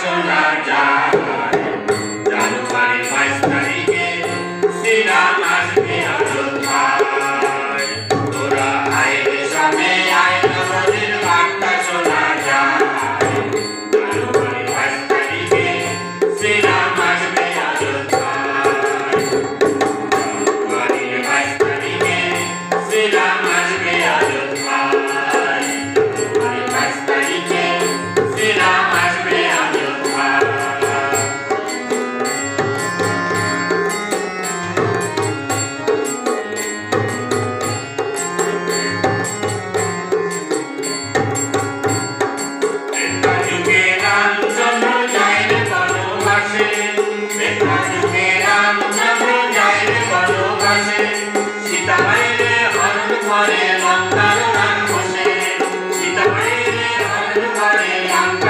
শোনা যায় জানুয়ারি বাইশ তারিখে সিরা Bye.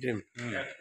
Jim. Mm.